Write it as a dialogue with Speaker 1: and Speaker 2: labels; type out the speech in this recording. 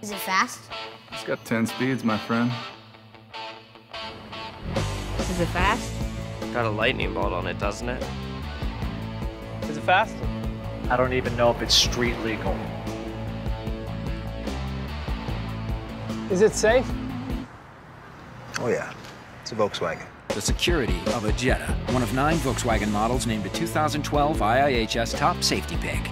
Speaker 1: Is it fast?
Speaker 2: It's got 10 speeds, my friend.
Speaker 3: Is it fast?
Speaker 4: Got a lightning bolt on it, doesn't it?
Speaker 5: Is it fast?
Speaker 6: I don't even know if it's street legal.
Speaker 5: Is it safe?
Speaker 7: Oh, yeah. It's a Volkswagen.
Speaker 8: The security of a Jetta, one of nine Volkswagen models named a 2012 IIHS Top Safety Pick.